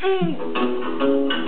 Mm.